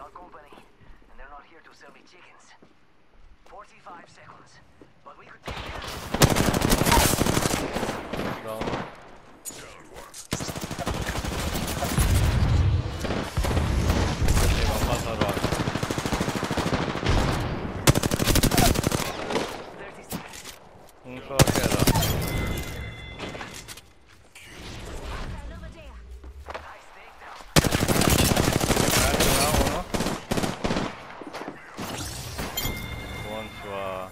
not company, and they're not here to sell me chickens. 45 seconds, but we could take no. Um só quero. 说